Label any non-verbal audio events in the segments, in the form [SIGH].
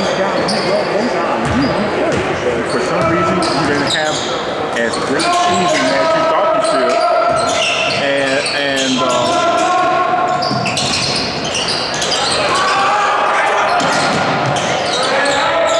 deep down, you love. For some reason, you didn't have as great a season as you thought you should. And, and uh,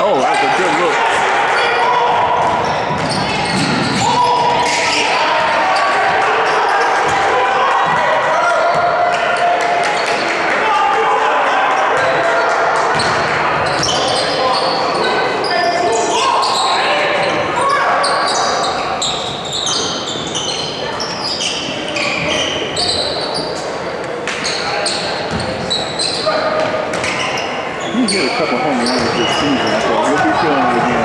oh, that was a good look. He hit a couple home runs this season, so you'll be feeling it again.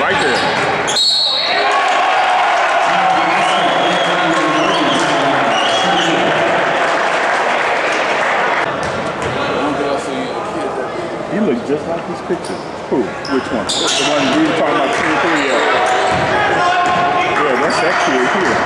Right there. He looks just like his picture. Who? Which one? The one we were talking about 23 of. Yeah, that's that kid here.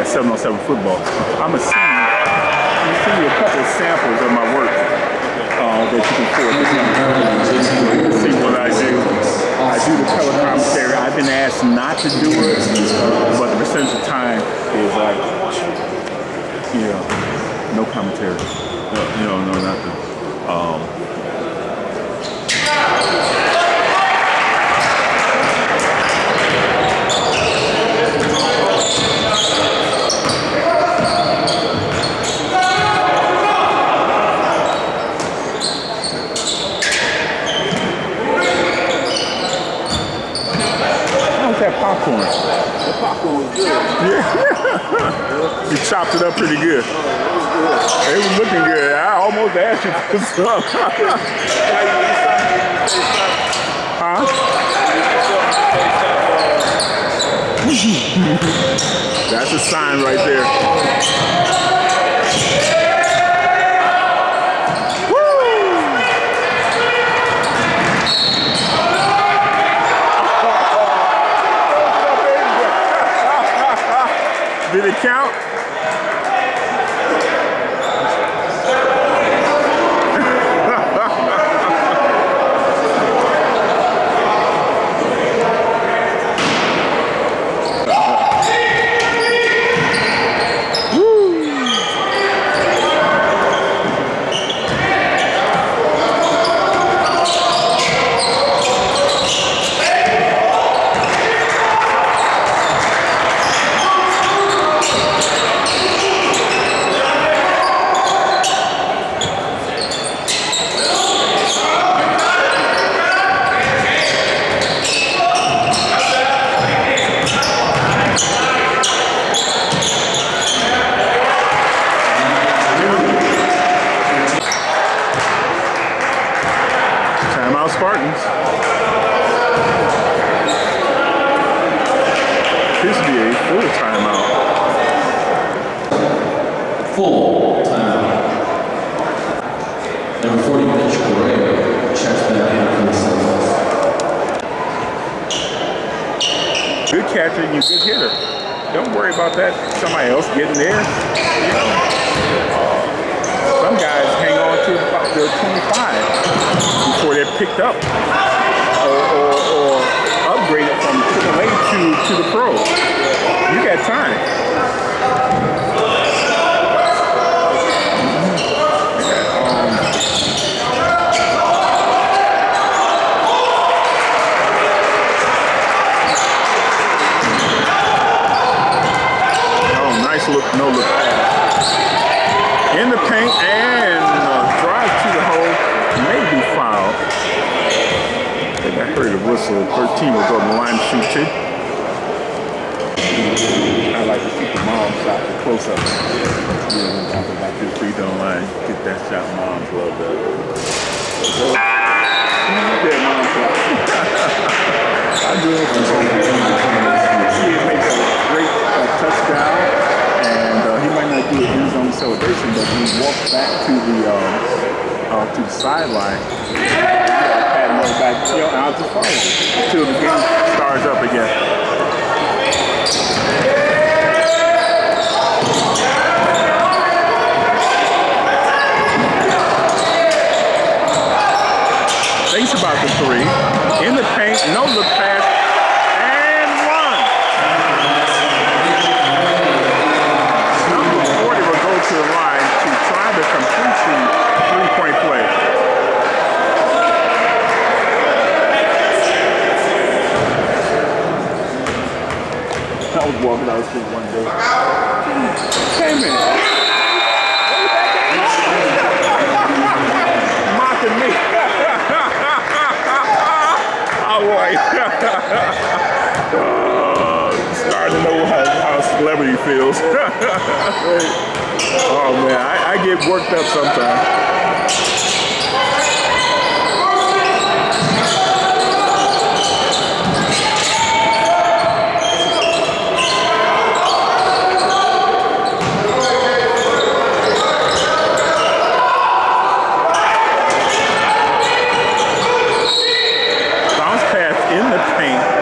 Yeah, 707 football. I'm senior. I'm send you a couple of samples of my work uh, that you can to me. See what I do. I do the color commentary. I've been asked not to do it, but the percentage of time is like, you know, no commentary. No, you know, no nothing. Um, how's that popcorn? The popcorn was good. You chopped it up pretty good. It was looking good. I almost asked you for some. [LAUGHS] huh? That's a sign right there. [LAUGHS] Did it count? Time Spartans. This be a full timeout. Full timeout. Number 40, Mitch Gray, checks back in from the. Good catcher, you good hitter. Don't worry about that. Somebody else getting there. You know, some guys hang on to about their 25 picked up or, or, or upgraded from AAA to, to the pro. You got time. Um, oh, nice look, no look pass. In the paint and uh, drive to the hole may be fouled. I think I whistle. 13 will go to line shoot two. I like to keep the mom shot the close up. Yeah, back to the free throw line, get that shot mom's loved up. Yeah, mom shot. I do it for He makes a great uh, touchdown, and uh, he might not do an end zone celebration, but he walks back to the um, uh, to the sideline. Yeah, pat him on the back, you know, and I'll just follow him until the game starts up again. Thinks about the three. In the paint, no look pass, and one. Number 40 will go to the line to try complete three-point play. I walking out street one day. Man. Mocking me. All right. Uh, starting to know how, how celebrity feels. [LAUGHS] oh man, I, I get worked up sometimes. Bounce pass in the paint.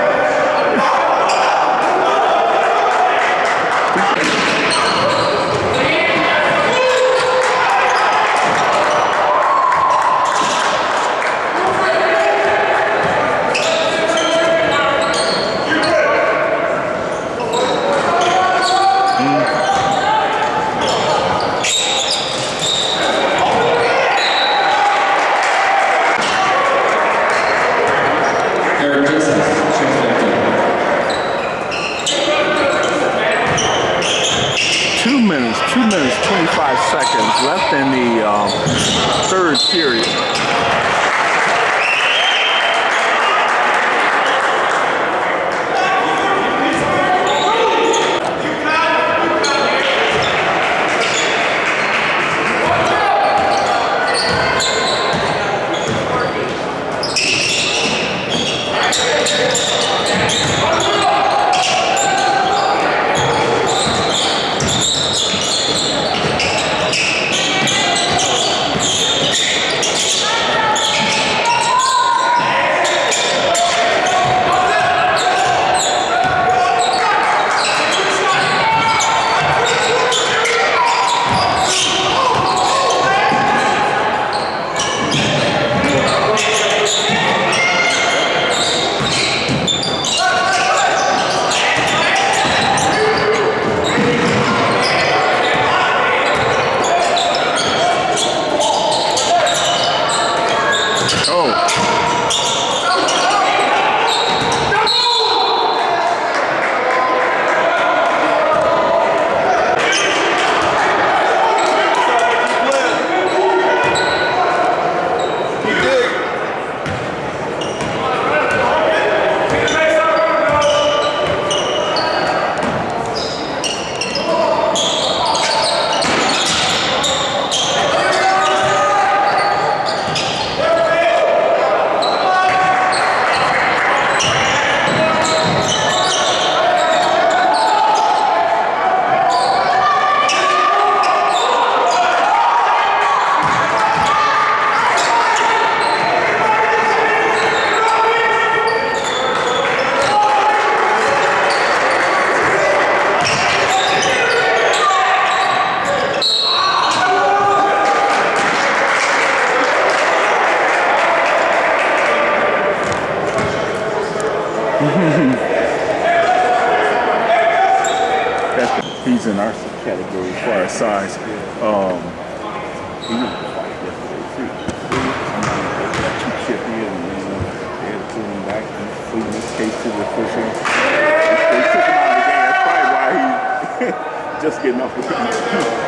Eric Jason, checks back in. Two minutes, two minutes, 25 seconds left in the um, third period. He's in our category for our size. Um, he was fight yesterday too. Two and then they had to pull him back and flew his case to the official. They took him out of the game. That's probably why he [LAUGHS] just getting off the